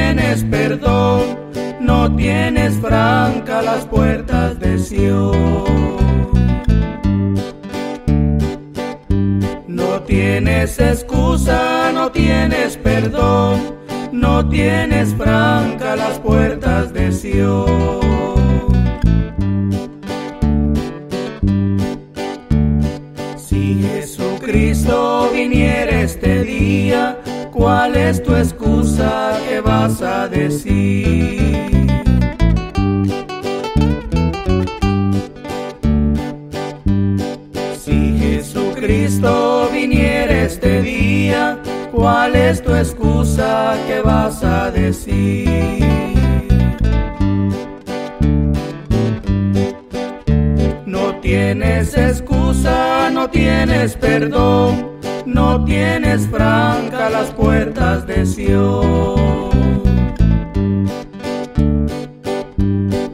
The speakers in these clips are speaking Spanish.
tienes perdón no tienes franca las puertas de Sion. No tienes excusa, no tienes perdón, no tienes franca las puertas de Sion. Si Jesucristo viniera este día, ¿cuál es tu excusa que vas a decir? viniera este día, ¿cuál es tu excusa que vas a decir? No tienes excusa, no tienes perdón, no tienes franca las puertas de Sion.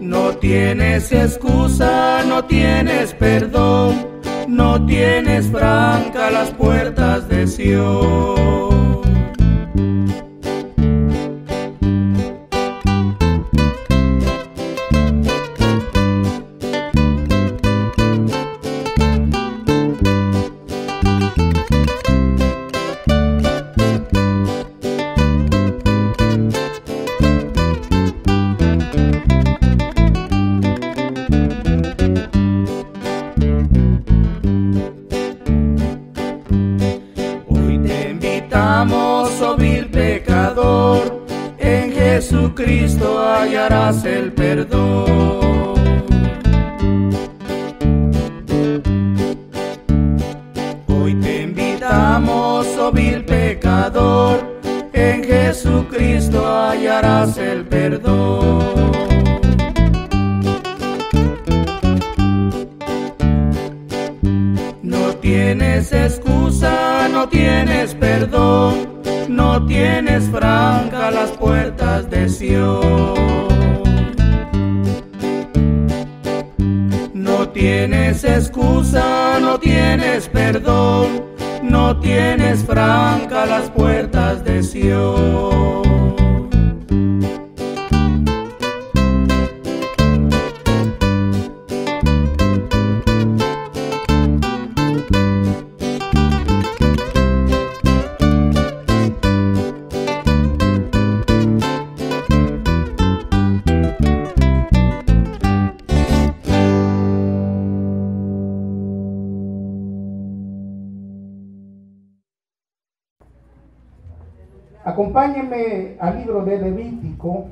No tienes excusa, no tienes perdón no tienes franca las puertas de Sion. Acompáñenme al libro de Levítico.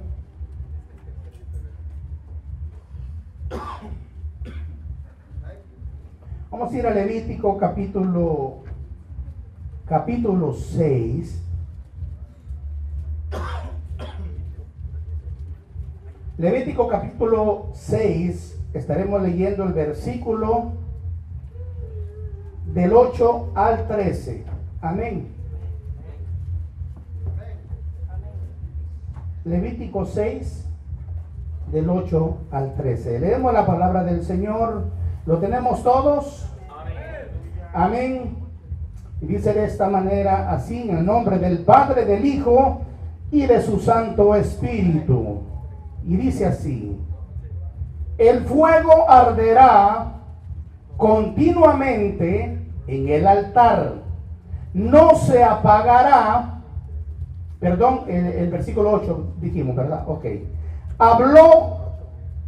Vamos a ir a Levítico capítulo capítulo 6. Levítico capítulo 6, estaremos leyendo el versículo del 8 al 13. Amén. Levítico 6, del 8 al 13. Leemos la palabra del Señor. ¿Lo tenemos todos? Amén. Y dice de esta manera, así, en el nombre del Padre, del Hijo y de su Santo Espíritu. Y dice así, el fuego arderá continuamente en el altar, no se apagará Perdón, el, versículo 8 dijimos, ¿verdad? Ok. Habló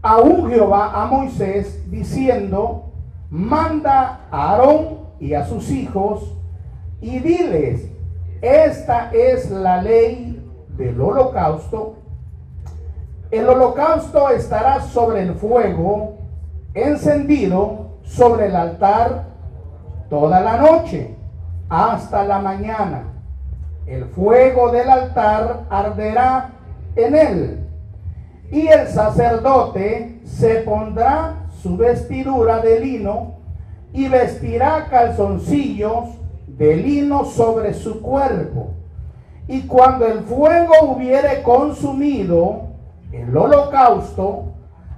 aún Jehová a Moisés diciendo, manda a Aarón y a sus hijos y diles, esta es la ley del holocausto. El holocausto estará sobre el fuego, encendido sobre el altar toda la noche, hasta la mañana el fuego del altar arderá en él, y el sacerdote se pondrá su vestidura de lino y vestirá calzoncillos de lino sobre su cuerpo. Y cuando el fuego hubiere consumido el holocausto,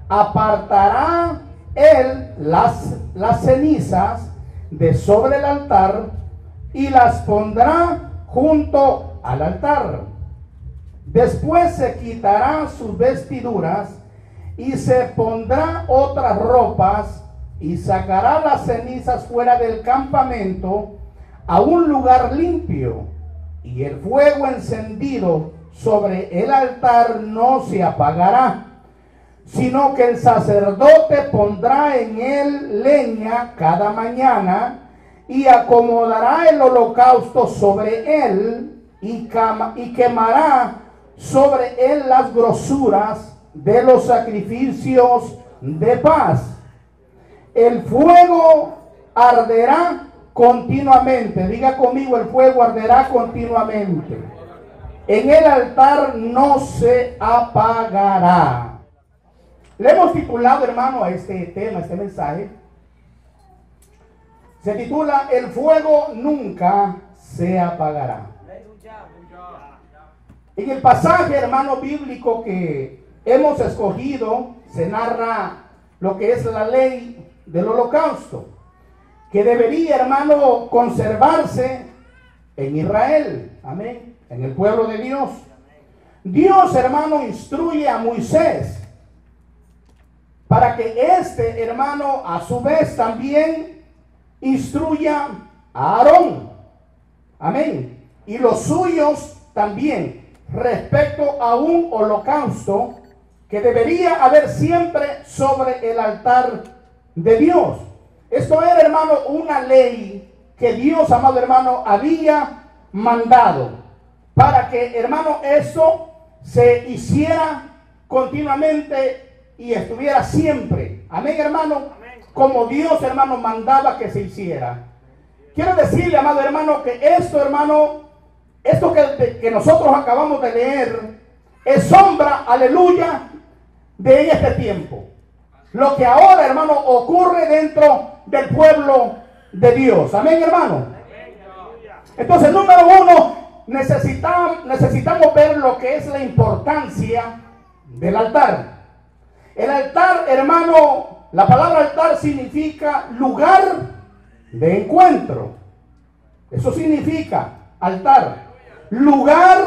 apartará él las, las cenizas de sobre el altar y las pondrá junto al altar. Después se quitará sus vestiduras y se pondrá otras ropas y sacará las cenizas fuera del campamento a un lugar limpio y el fuego encendido sobre el altar no se apagará, sino que el sacerdote pondrá en él leña cada mañana y acomodará el holocausto sobre él y, y quemará sobre él las grosuras de los sacrificios de paz. El fuego arderá continuamente. Diga conmigo, el fuego arderá continuamente. En el altar no se apagará. Le hemos titulado, hermano, a este tema, a este mensaje. Se titula El fuego nunca se apagará. En el pasaje, hermano, bíblico que hemos escogido, se narra lo que es la ley del holocausto, que debería, hermano, conservarse en Israel, amén, en el pueblo de Dios. Dios, hermano, instruye a Moisés para que este hermano a su vez también instruya a Aarón. Amén. Y los suyos también respecto a un holocausto que debería haber siempre sobre el altar de Dios. Esto era, hermano, una ley que Dios, amado hermano, había mandado para que, hermano, eso se hiciera continuamente y estuviera siempre. Amén, hermano, como Dios, hermano, mandaba que se hiciera. Quiero decirle, amado hermano, que esto, hermano, esto que, nosotros acabamos de leer, es sombra, aleluya, de este tiempo. Lo que ahora, hermano, ocurre dentro del pueblo de Dios. Amén, hermano. Entonces, número uno, necesitamos ver lo que es la importancia del altar. El altar, hermano, la palabra altar significa lugar de encuentro. Eso significa altar. Lugar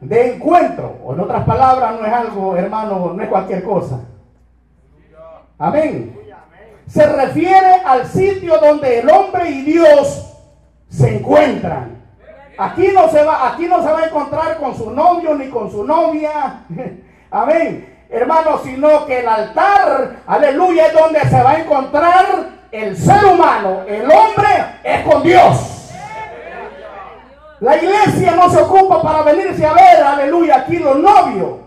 de encuentro. O en otras palabras, no es algo, hermano, no es cualquier cosa. Amén. Se refiere al sitio donde el hombre y Dios se encuentran. Aquí no se va, aquí no se va a encontrar con su novio ni con su novia. Amén. Hermano, sino que el altar, aleluya, es donde se va a encontrar el ser humano, el hombre es con Dios. La iglesia no se ocupa para venirse a ver, aleluya, aquí los novios.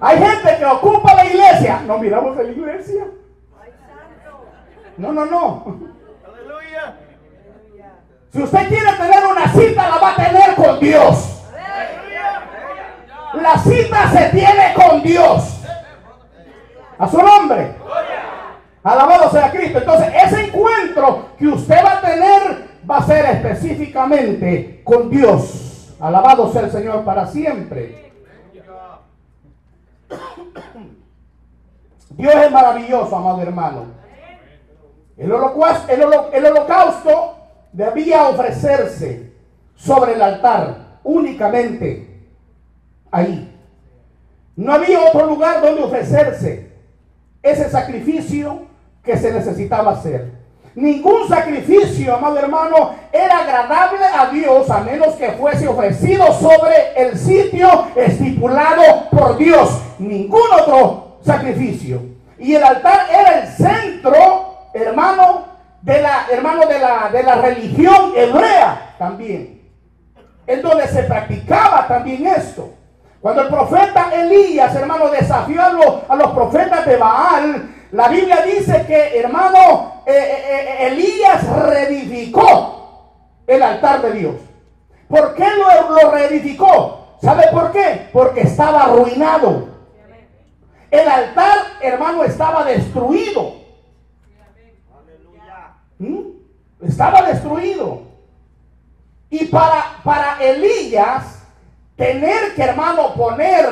Hay gente que ocupa la iglesia. No miramos en la iglesia. No, no, no. Si usted quiere tener una cita, la va a tener con Dios. La cita se tiene con Dios. A su nombre. Alabado sea Cristo. Entonces, ese encuentro que usted va a tener va a ser específicamente con Dios. Alabado sea el Señor para siempre. Dios es maravilloso, amado hermano. El holocausto, el, holocausto debía ofrecerse sobre el altar, únicamente ahí. No había otro lugar donde ofrecerse ese sacrificio que se necesitaba hacer. Ningún sacrificio, amado hermano, era agradable a Dios a menos que fuese ofrecido sobre el sitio estipulado por Dios. Ningún otro sacrificio. Y el altar era el centro, hermano, de la, hermano, de la, de la religión hebrea también. En donde se practicaba también esto. Cuando el profeta Elías, hermano, desafió a los, a los profetas de Baal, la Biblia dice que, hermano, eh, eh, eh, Elías reedificó el altar de Dios. ¿Por qué lo, lo reedificó? ¿Sabe por qué? Porque estaba arruinado. El altar, hermano, estaba destruido. ¿Mm? Estaba destruido. Y para, para Elías, tener que, hermano, poner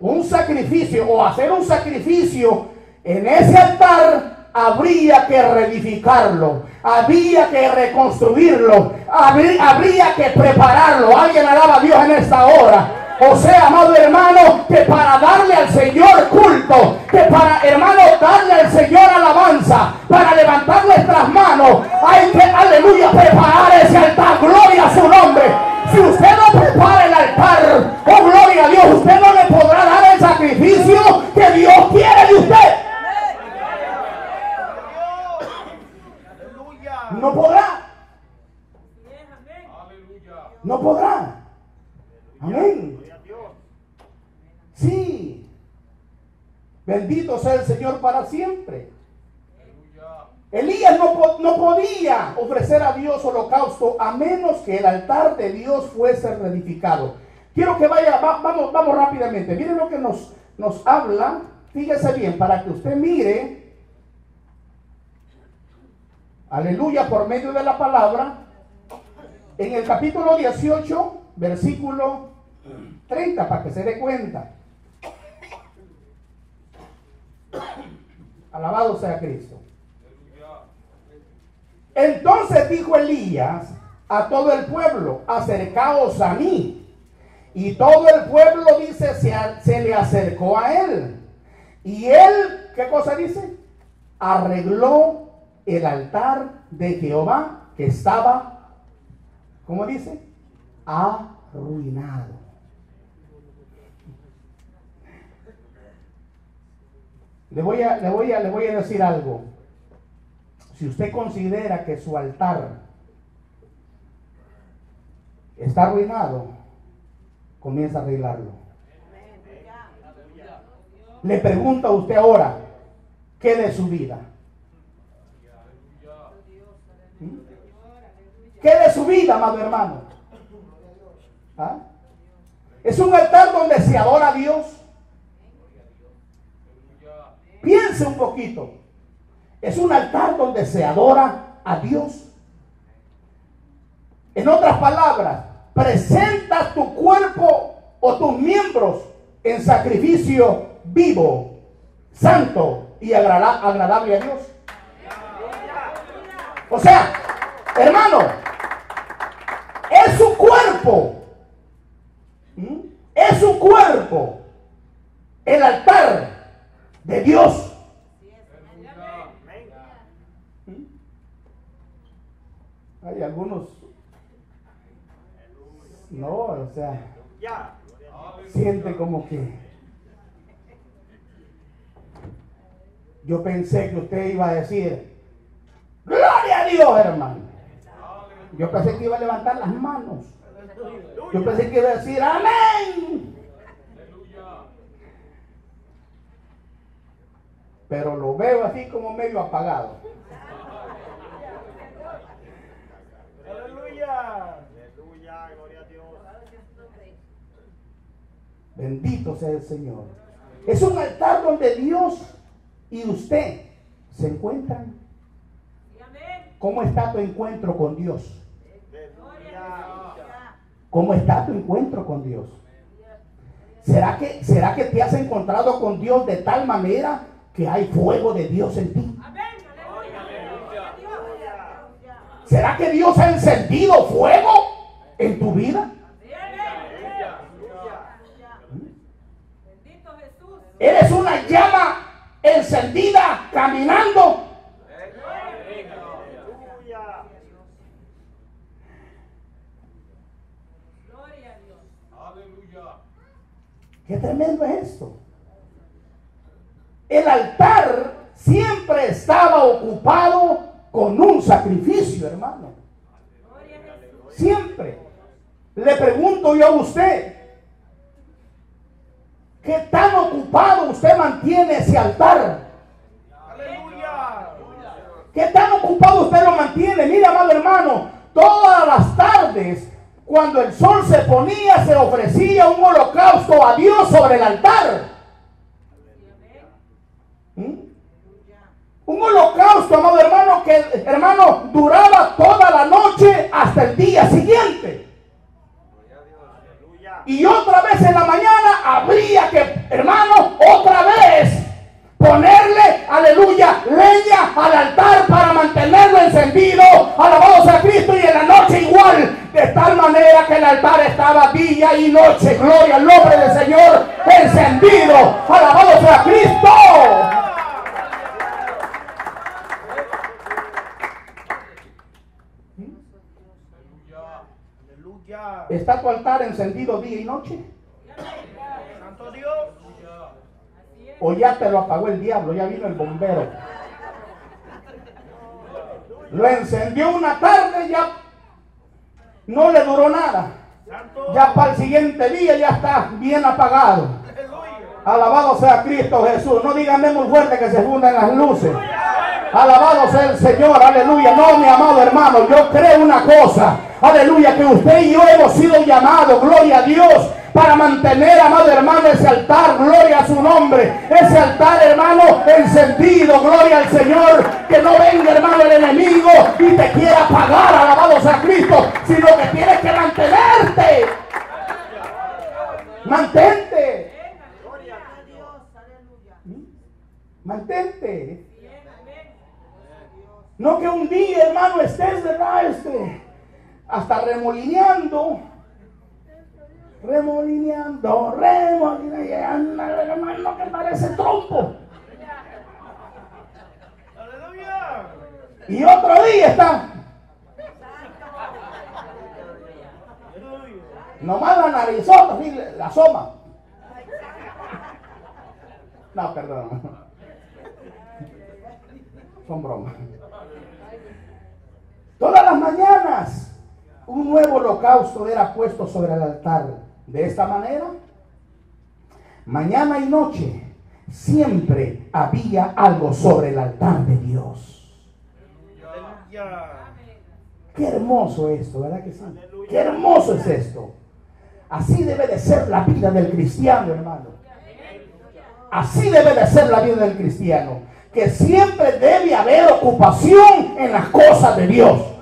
un sacrificio o hacer un sacrificio en ese altar, habría que reedificarlo, había que reconstruirlo, habría, que prepararlo. Alguien alaba a Dios en esta hora. O sea, amado hermano, que para darle al Señor culto, que para, hermano, darle al Señor alabanza, para levantar nuestras manos, hay que, aleluya, preparar ese altar. Gloria a su nombre. Si usted no prepara el altar, oh gloria a Dios, usted no le podrá dar el sacrificio que Dios quiere de usted. No podrá. No podrá. Amén. Sí. Bendito sea el Señor para siempre. Elías no, no, podía ofrecer a Dios holocausto a menos que el altar de Dios fuese reedificado. Quiero que vaya, vamos, vamos rápidamente. Miren lo que nos, nos habla. Fíjese bien, para que usted mire. Aleluya, por medio de la palabra. En el capítulo 18, versículo 30, para que se dé cuenta. Alabado sea Cristo. Entonces dijo Elías a todo el pueblo, acercaos a mí. Y todo el pueblo dice, se, se le acercó a él. Y él, ¿qué cosa dice? Arregló el altar de Jehová que estaba, ¿cómo dice? Arruinado. Le voy a, le voy a, le voy a decir algo. Si usted considera que su altar está arruinado, comienza a arreglarlo. Le pregunta a usted ahora, ¿qué de su vida? ¿Mm? ¿Qué de su vida, amado hermano? ¿Ah? Es un altar donde se adora a Dios. Piense un poquito. Es un altar donde se adora a Dios. En otras palabras, presenta tu cuerpo o tus miembros en sacrificio vivo, santo y agradable a Dios. O sea, hermano, es su cuerpo. Es su cuerpo. El altar de Dios. Hay algunos, no, o sea, siente como que yo pensé que usted iba a decir, gloria a Dios, hermano. Yo pensé que iba a levantar las manos. Yo pensé que iba a decir, amén. Pero lo veo así como medio apagado. Bendito sea el Señor. Es un altar donde Dios y usted se encuentran. ¿Cómo está tu encuentro con Dios? ¿Cómo está tu encuentro con Dios? ¿Será que, ¿Será que te has encontrado con Dios de tal manera que hay fuego de Dios en ti? ¿Será que Dios ha encendido fuego en tu vida? Eres una llama encendida caminando. Qué tremendo es esto. El altar siempre estaba ocupado con un sacrificio, hermano. Siempre. Le pregunto yo a usted, ¿qué tan ocupado usted mantiene ese altar? ¿Qué tan ocupado usted lo mantiene? Mira, amado hermano, todas las tardes, cuando el sol se ponía, se ofrecía un holocausto a Dios sobre el altar. Un holocausto, amado hermano, que hermano duraba toda la noche hasta el día siguiente. Y otra vez en la mañana habría que, hermano, otra vez ponerle, aleluya, leña al altar para mantenerlo encendido, alabado sea Cristo, y en la noche igual, de tal manera que el altar estaba día y noche, gloria al nombre del Señor, encendido, alabado sea Cristo. ¿Está tu altar encendido día y noche? Santo Dios. O ya te lo apagó el diablo, ya vino el bombero. Lo encendió una tarde, ya no le duró nada. Ya para el siguiente día ya está bien apagado. Alabado sea Cristo Jesús. No digan muy fuerte que se fundan las luces. Alabado sea el Señor, aleluya. No, mi amado hermano, yo creo una cosa. Aleluya, que usted y yo hemos sido llamados, gloria a Dios, para mantener, amado hermano, ese altar, gloria a su nombre, ese altar, hermano, encendido, gloria al Señor, que no venga, hermano, el enemigo y te quiera pagar, alabado sea Cristo, sino que tienes que mantenerte. Mantente. Mantente. No que un día, hermano, estés, ¿verdad? Este, hasta remolineando remolineando, remolineando, hermano que parece trompo. Y otro día está. Nomás la narizota, la soma. No, perdón. Son bromas. Todas las mañanas un nuevo holocausto era puesto sobre el altar de esta manera, mañana y noche siempre había algo sobre el altar de Dios. Qué hermoso esto, ¿verdad que sí? Qué hermoso es esto. Así debe de ser la vida del cristiano, hermano. Así debe de ser la vida del cristiano. Que siempre debe haber ocupación en las cosas de Dios.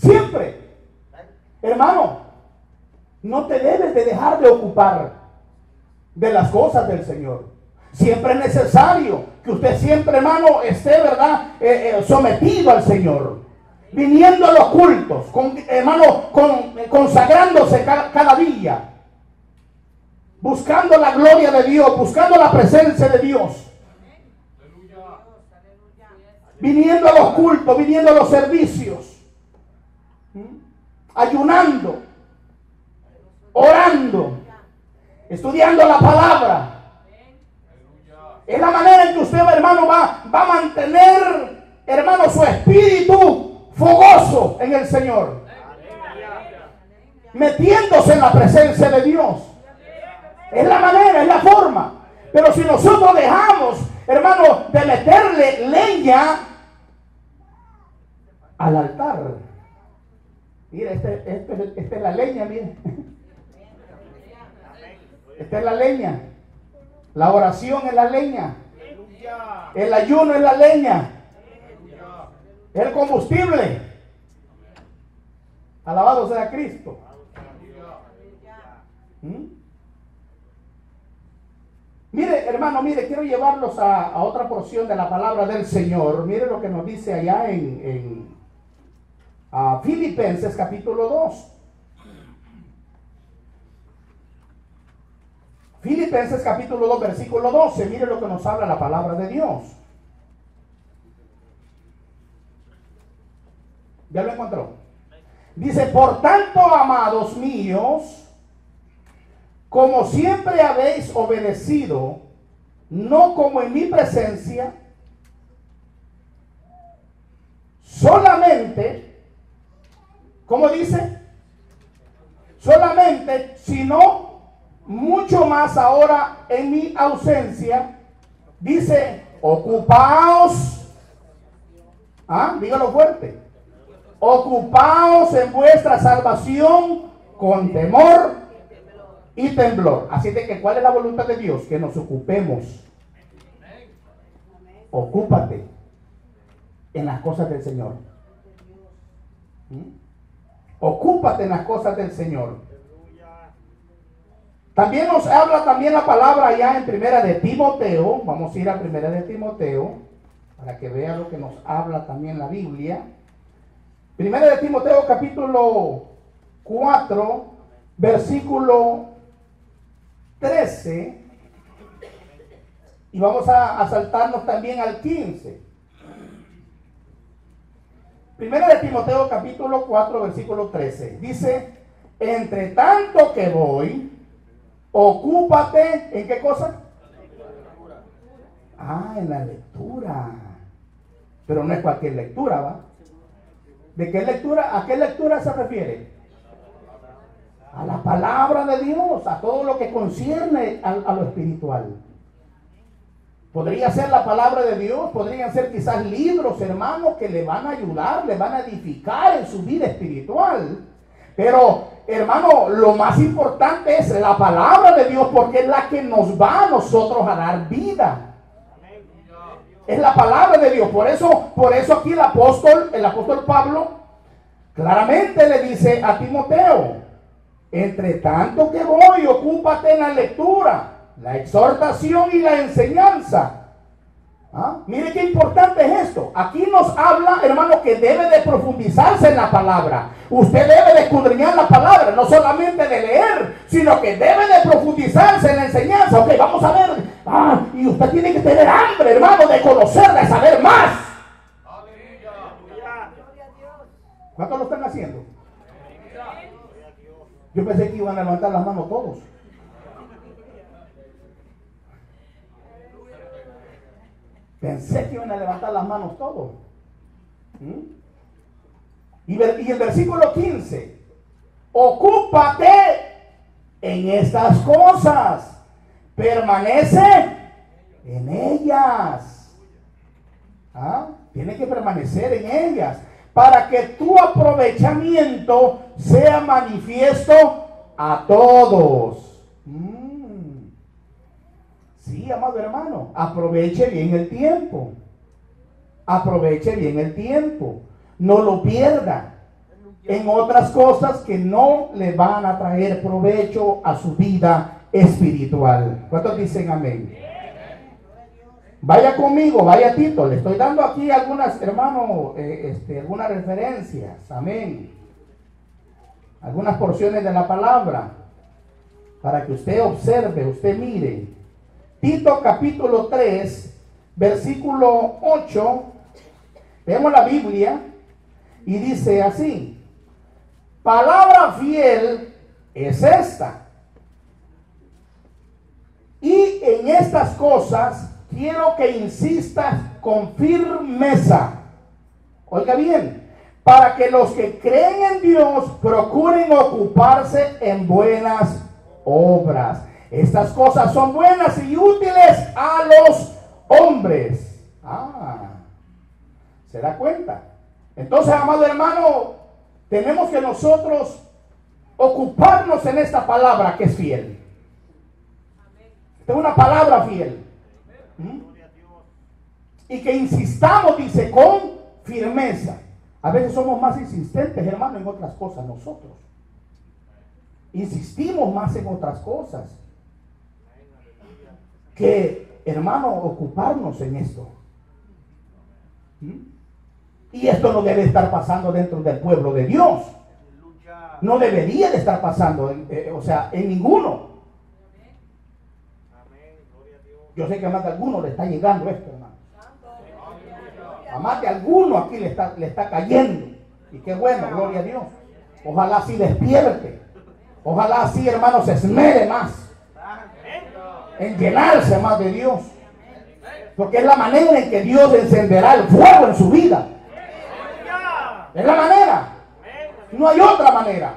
Siempre. Hermano, no te debes de dejar de ocupar de las cosas del Señor. Siempre es necesario que usted siempre, hermano, esté, ¿verdad? Eh, eh, sometido al Señor. Viniendo a los cultos, con, hermano, con, consagrándose cada, cada día. Buscando la gloria de Dios, buscando la presencia de Dios. Viniendo a los cultos, viniendo a los servicios. Ayunando orando, estudiando la palabra. Es la manera en que usted, hermano, va, va a mantener, hermano, su espíritu fogoso en el Señor. Metiéndose en la presencia de Dios. Es la manera, es la forma. Pero si nosotros dejamos, hermano, de meterle leña al altar. Mira, esta este, este es la leña, mire. Esta es la leña. La oración es la leña. El ayuno es la leña. El combustible. Alabado sea Cristo. ¿Mm? Mire, hermano, mire, quiero llevarlos a, otra porción de la palabra del Señor. Mire lo que nos dice allá en, en Filipenses capítulo 2. Filipenses capítulo 2, versículo 12. Mire lo que nos habla la palabra de Dios. ¿Ya lo encontró? Dice, por tanto, amados míos, como siempre habéis obedecido, no como en mi presencia, solamente, ¿cómo dice? Solamente, sino mucho más ahora en mi ausencia, dice, ocupaos, ah, dígalo fuerte, ocupaos en vuestra salvación con temor y temblor. Así de que, ¿cuál es la voluntad de Dios? Que nos ocupemos. ocúpate en las cosas del Señor. ¿Mm? Ocúpate en las cosas del Señor. También nos habla también la palabra ya en primera de Timoteo. Vamos a ir a primera de Timoteo para que vea lo que nos habla también la Biblia. Primera de Timoteo capítulo 4, versículo 13. Y vamos a saltarnos también al 15. Primera de Timoteo capítulo 4 versículo 13. Dice, entre tanto que voy, ocúpate en qué cosa? Ah, en la lectura. Pero no es cualquier lectura, ¿va? ¿De qué lectura? ¿A qué lectura se refiere? A la palabra de Dios, a todo lo que concierne a, a lo espiritual. Podría ser la palabra de Dios, podrían ser quizás libros, hermanos, que le van a ayudar, le van a edificar en su vida espiritual. Pero, hermano, lo más importante es la palabra de Dios porque es la que nos va a nosotros a dar vida. Es la palabra de Dios. Por eso, por eso aquí el apóstol, el apóstol Pablo, claramente le dice a Timoteo, entre tanto que voy, ocúpate en la lectura la exhortación y la enseñanza. ¿Ah? Mire qué importante es esto. Aquí nos habla, hermano, que debe de profundizarse en la palabra. Usted debe de escudriñar la palabra, no solamente de leer, sino que debe de profundizarse en la enseñanza. Ok, vamos a ver. Ah, y usted tiene que tener hambre, hermano, de conocer, de saber más. ¿Cuántos lo están haciendo? Yo pensé que iban a levantar las manos todos. Pensé que iban a levantar las manos todos. ¿Mm? Y, el versículo 15, ocúpate en estas cosas, permanece en ellas. ¿Ah? Tiene que permanecer en ellas para que tu aprovechamiento sea manifiesto a todos. ¿Mm? Amado hermano, aproveche bien el tiempo. Aproveche bien el tiempo. No lo pierda en otras cosas que no le van a traer provecho a su vida espiritual. ¿Cuántos dicen amén? Vaya conmigo, vaya Tito. Le estoy dando aquí algunas, hermano, eh, este, algunas referencias. Amén. Algunas porciones de la palabra. Para que usted observe, usted mire. Tito capítulo 3, versículo 8, vemos la Biblia y dice así, palabra fiel es esta. Y en estas cosas quiero que insistas con firmeza. Oiga bien, para que los que creen en Dios procuren ocuparse en buenas obras. Estas cosas son buenas y útiles a los hombres. Ah, ¿se da cuenta? Entonces, amado hermano, tenemos que nosotros ocuparnos en esta palabra que es fiel. Esta es una palabra fiel. ¿Mm? Y que insistamos, dice, con firmeza. A veces somos más insistentes, hermano, en otras cosas nosotros. Insistimos más en otras cosas que, hermano, ocuparnos en esto. ¿Mm? Y esto no debe estar pasando dentro del pueblo de Dios. No debería de estar pasando, eh, o sea, en ninguno. Yo sé que a más de alguno le está llegando esto, hermano. A más de alguno aquí le está, le está cayendo. Y qué bueno, gloria a Dios. Ojalá así despierte. Ojalá así, hermano, se esmere más en llenarse más de Dios. Porque es la manera en que Dios encenderá el fuego en su vida. Es la manera. No hay otra manera.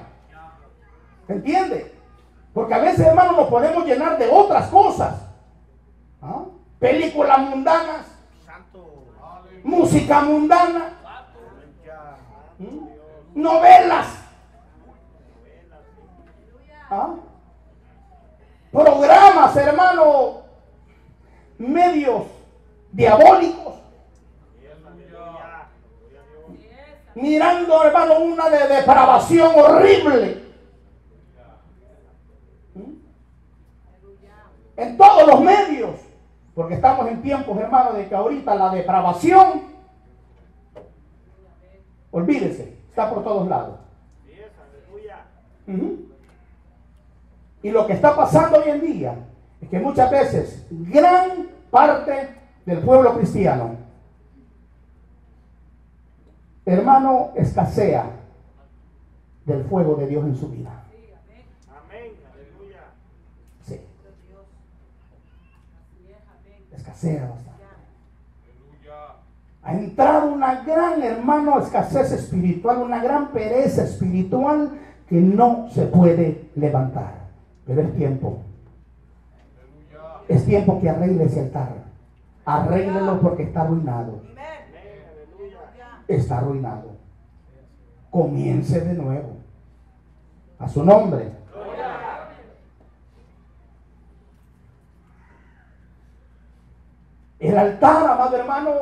¿Entiende? Porque a veces, hermano, nos podemos llenar de otras cosas. ¿Ah? Películas mundanas. Música mundana. ¿Mm? Novelas. ¿Ah? Programas, hermano, medios diabólicos. Mirando, hermano, una de depravación horrible. ¿Mm? En todos los medios. Porque estamos en tiempos, hermano, de que ahorita la depravación, olvídese, está por todos lados. Y lo que está pasando hoy en día es que muchas veces gran parte del pueblo cristiano, hermano, escasea del fuego de Dios en su vida. Sí. Escasea bastante. Ha entrado una gran, hermano, escasez espiritual, una gran pereza espiritual que no se puede levantar. Pero es tiempo. Es tiempo que arregle ese altar. Arréglelo porque está arruinado. Está arruinado. Comience de nuevo. A su nombre. El altar, amado hermano,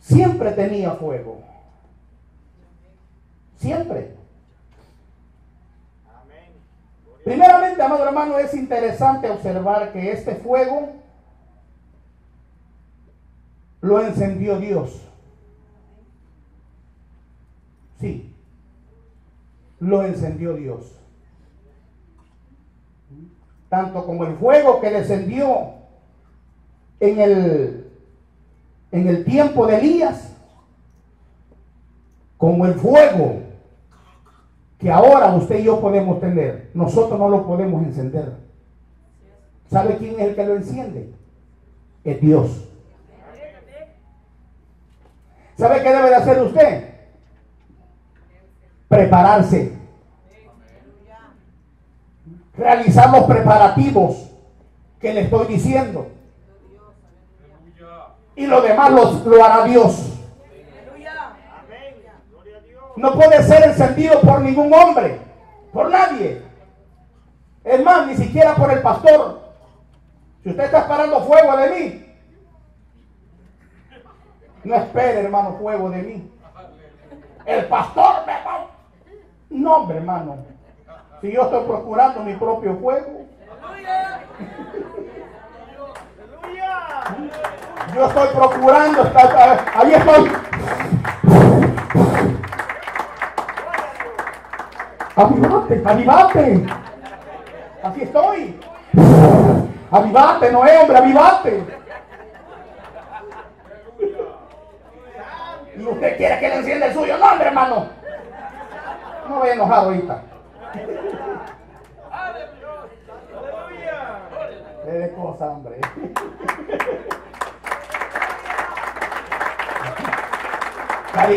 siempre tenía fuego. Siempre. Primeramente, amado hermano, es interesante observar que este fuego lo encendió Dios. Sí, lo encendió Dios. Tanto como el fuego que descendió en el, en el tiempo de Elías, como el fuego que ahora usted y yo podemos tener, nosotros no lo podemos encender. ¿Sabe quién es el que lo enciende? Es Dios. ¿Sabe qué debe de hacer usted? Prepararse. Realizar los preparativos que le estoy diciendo. Y lo demás lo, lo hará Dios no puede ser encendido por ningún hombre, por nadie. Es más, ni siquiera por el pastor. Si usted está esperando fuego de mí, no espere, hermano, fuego de mí. El pastor me va. No, hombre, hermano. Si yo estoy procurando mi propio fuego. Yo estoy procurando, estar, ahí estoy Avivate, avivate. Así estoy. Avivate, no es hombre, avivate. Y usted quiere que le encienda el suyo. No, hombre, hermano. No voy a enojar ahorita. Es de cosa, hombre.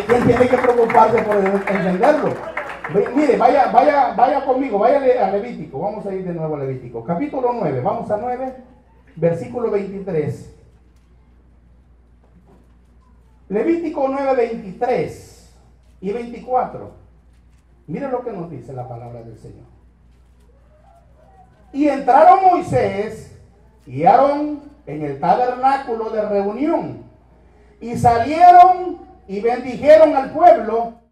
¿Quién tiene que preocuparse por encenderlo? Mire, vaya, vaya, vaya conmigo, vaya a Levítico. Vamos a ir de nuevo a Levítico. Capítulo 9, vamos a 9, versículo 23. Levítico 9, 23 y 24. Mire lo que nos dice la palabra del Señor. Y entraron Moisés y Aarón en el tabernáculo de reunión y salieron y bendijeron al pueblo